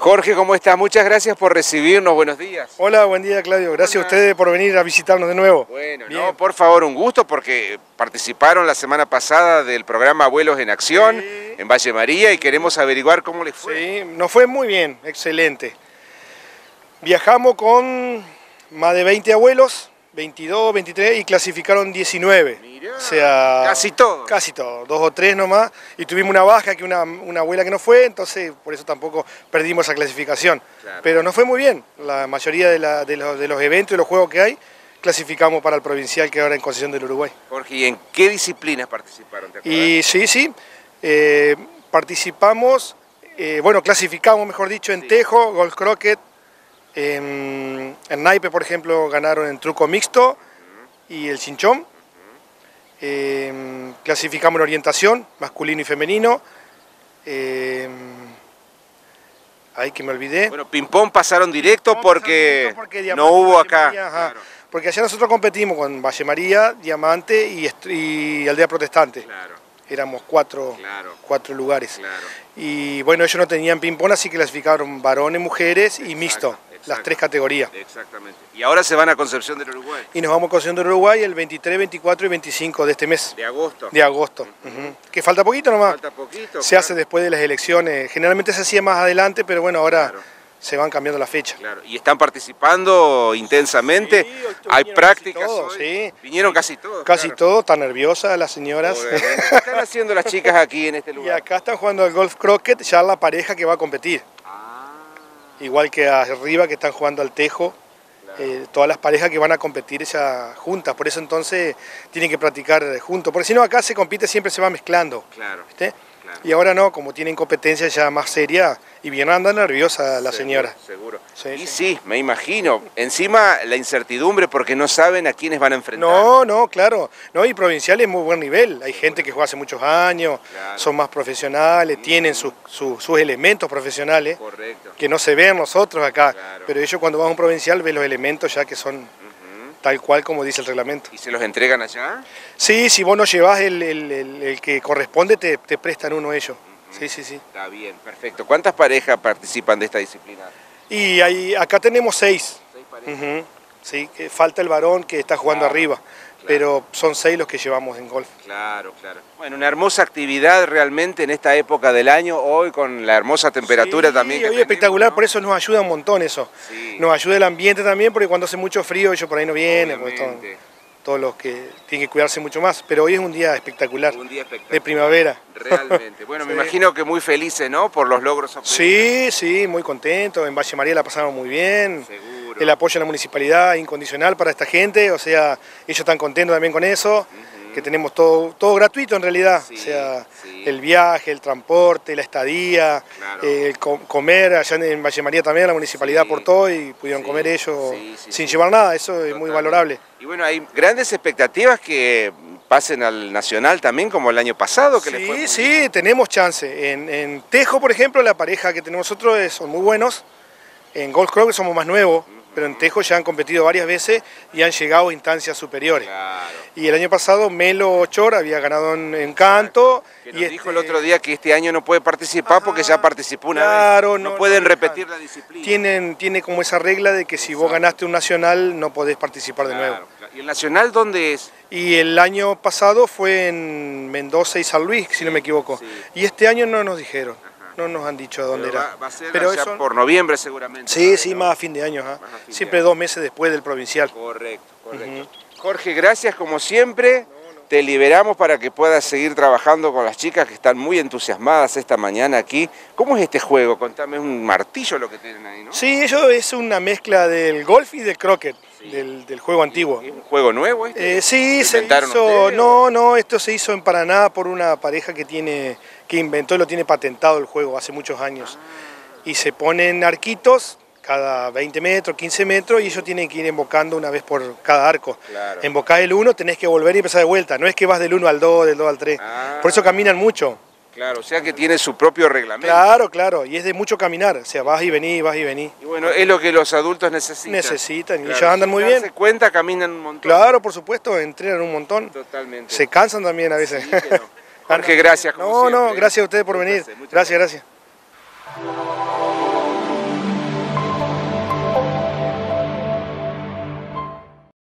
Jorge, ¿cómo estás? Muchas gracias por recibirnos, buenos días. Hola, buen día Claudio, gracias a ustedes por venir a visitarnos de nuevo. Bueno, no, por favor, un gusto porque participaron la semana pasada del programa Abuelos en Acción en Valle María y queremos averiguar cómo les fue. Sí, nos fue muy bien, excelente. Viajamos con más de 20 abuelos, 22, 23 y clasificaron 19. Mirá, o sea, casi todo. Casi todo, dos o tres nomás. Y tuvimos una baja, que una, una abuela que no fue, entonces por eso tampoco perdimos esa clasificación. Claro. Pero nos fue muy bien. La mayoría de, la- de los, de los eventos y los juegos que hay, clasificamos para el provincial que ahora en Concesión del Uruguay. Jorge, ¿y en qué disciplinas participaron? ¿Te? Y sí, sí, eh, participamos, eh, bueno, clasificamos, mejor dicho, en Tejo, Golf Croquet, en, en Naipe, por ejemplo, ganaron en truco mixto y el chinchón. Eh, clasificamos en orientación, masculino y femenino. Eh, ay, que me olvidé. Bueno, ping-pong pasaron directo porque, porque no hubo Valle acá. María, ajá. Claro, Porque allá nosotros competimos con Valle María, Diamante y, y Aldea Protestante. claro, Éramos cuatro, claro, cuatro lugares. Y bueno, ellos no tenían ping-pong, así que clasificaron varones, mujeres y mixto. Las tres categorías. Exactamente. Y ahora se van a Concepción del Uruguay, Y nos vamos a Concepción de Uruguay el 23, 24 y 25 de este mes, de agosto. de agosto. Que falta poquito nomás. Falta poquito. Se claro, hace después de las elecciones. Generalmente se hacía más adelante, pero bueno, ahora Claro. se van cambiando la fecha. Claro. ¿Y están participando intensamente? Sí, ¿Hay prácticas casi todos, hoy? sí. Vinieron casi todos. Casi claro. todo, tan nerviosas las señoras. ¿Qué están haciendo las chicas aquí en este Y lugar? acá están jugando al golf croquet, ya la pareja que va a competir. Igual que arriba que están jugando al tejo, eh, todas las parejas que van a competir ya juntas. Por eso entonces tienen que practicar juntos. Porque si no, acá se compite, siempre se va mezclando. claro. ¿viste? Claro. Y ahora no, como tienen competencia ya más seria, y bien anda nerviosa la Seguro, señora. Seguro. Sí, y sí. sí. me imagino. Encima la incertidumbre porque no saben a quiénes van a enfrentar. No, no, claro. No, y provincial es muy buen nivel. Hay gente que juega hace muchos años, Claro. son más profesionales, tienen sus, sus- sus elementos profesionales. Correcto. que no se ven nosotros acá, Claro. pero ellos cuando van a un provincial ven los elementos ya que son Ujú. Tal cual como dice el reglamento. ¿Y se los entregan allá? Sí, si vos no llevas el, el- el- el que corresponde, te, te prestan uno ellos. Sí, sí, sí. Está bien, perfecto. ¿Cuántas parejas participan de esta disciplina? Y ahí, acá tenemos seis. Seis parejas. Sí, que falta el varón que está jugando Claro, arriba, pero son seis los que llevamos en golf. Claro, claro. Bueno, una hermosa actividad realmente en esta época del año, hoy con la hermosa temperatura Sí, también. que hoy tenemos, espectacular, ¿no? por eso nos ayuda un montón eso. Sí, Nos ayuda el ambiente también, porque cuando hace mucho frío ellos por ahí no vienen, pues, todo- todos los que tienen que cuidarse mucho más. Pero hoy es un día espectacular, Un día espectacular. de primavera. Realmente. Bueno, me Sí. imagino que muy felices, ¿no? Por los logros obtenidos. Sí, sí, muy contento. En Valle María la pasaron muy bien. Seguro. El apoyo en la municipalidad incondicional para esta gente, o sea, ellos están contentos también con eso, que tenemos todo, todo gratuito en realidad, Sí, o sea, sí. el viaje, el transporte, la estadía, Claro. eh, el co- comer, allá en Valle María también la municipalidad Sí, aportó y pudieron sí, comer ellos sí, sí, sin sí. llevar nada, eso es muy valorable. Y bueno, hay grandes expectativas que pasen al Nacional también, como el año pasado, que les fue Sí, muy sí, tenemos chance. En, en Tejo, por ejemplo, la pareja que tenemos nosotros es- son muy buenos. En Golf Club somos más nuevos, pero en Tejo ya han competido varias veces y han llegado a instancias superiores. Claro. Y el año pasado Melo Ochor había ganado en, en canto. Que y nos dijo el este, otro día que este año no puede participar porque ya Ajá, participó una claro, vez. No, no, pueden no repetir la disciplina. Tienen, tiene como esa regla de que si vos ganaste un nacional no podés participar de nuevo. Claro. ¿Y el Nacional dónde es? Y el año pasado fue en Mendoza y San Luis, si no me equivoco. sí. Y este año no nos dijeron, no nos han dicho dónde Pero era. Va, va a ser Pero eso- por noviembre seguramente. Sí, ¿no? sí, más a fin de año, a de siempre año. dos meses después del provincial. Correcto, correcto. Jorge, gracias como siempre. Te liberamos para que puedas seguir trabajando con las chicas que están muy entusiasmadas esta mañana aquí. ¿Cómo es este juego? Contame, es un martillo lo que tienen ahí, ¿no? Sí, eso es una mezcla del golf y del croquet, del, del juego antiguo. ¿Es un juego nuevo este? Eh, sí, ¿Lo se hizo, ustedes, no, no, esto se hizo en Paraná por una pareja que tiene, que inventó y lo tiene patentado el juego hace muchos años. Y se ponen arquitos cada 20 metros, 15 metros y ellos tienen que ir invocando una vez por cada arco. Claro. Embocás el 1, tenés que volver y empezar de vuelta. No es que vas del 1 al 2, del 2 al 3. Ah. Por eso caminan mucho. Claro, o sea que tiene su propio reglamento. Claro, claro. Y es de mucho caminar. O sea, vas y venís, vas y venís. Y bueno, es lo que los adultos necesitan. Necesitan, y ellos andan muy bien. cuenta, caminan un montón. Claro, por supuesto, entrenan un montón. Totalmente. Se cansan también a veces. Sí. Jorge, gracias. como No, no, siempre. gracias a ustedes por venir. placer, Gracias, gracias.